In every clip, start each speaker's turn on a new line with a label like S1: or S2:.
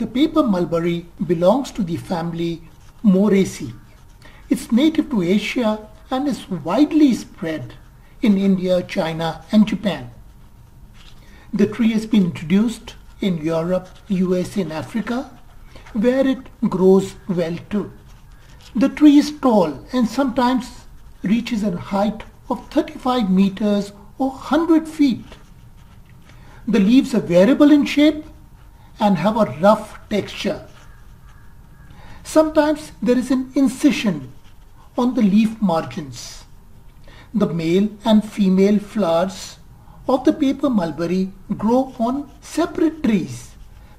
S1: The paper mulberry belongs to the family Moraceae. It's native to Asia and is widely spread in India, China and Japan. The tree has been introduced in Europe, US and Africa where it grows well too. The tree is tall and sometimes reaches a height of 35 meters or 100 feet. The leaves are variable in shape and have a rough texture. Sometimes there is an incision on the leaf margins. The male and female flowers of the paper mulberry grow on separate trees.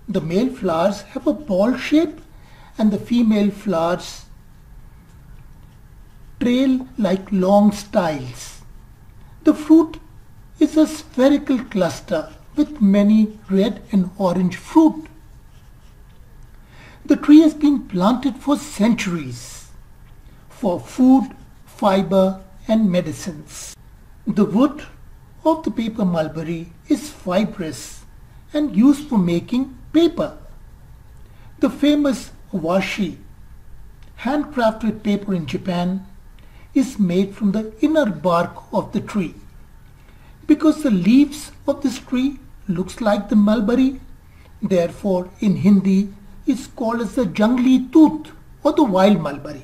S1: The male flowers have a ball shape and the female flowers trail like long styles. The fruit is a spherical cluster with many red and orange fruit. The tree has been planted for centuries for food, fiber and medicines. The wood of the paper mulberry is fibrous and used for making paper. The famous washi, handcrafted paper in Japan, is made from the inner bark of the tree. Because the leaves of this tree looks like the mulberry, therefore in Hindi it's called as the jungli toot or the wild mulberry.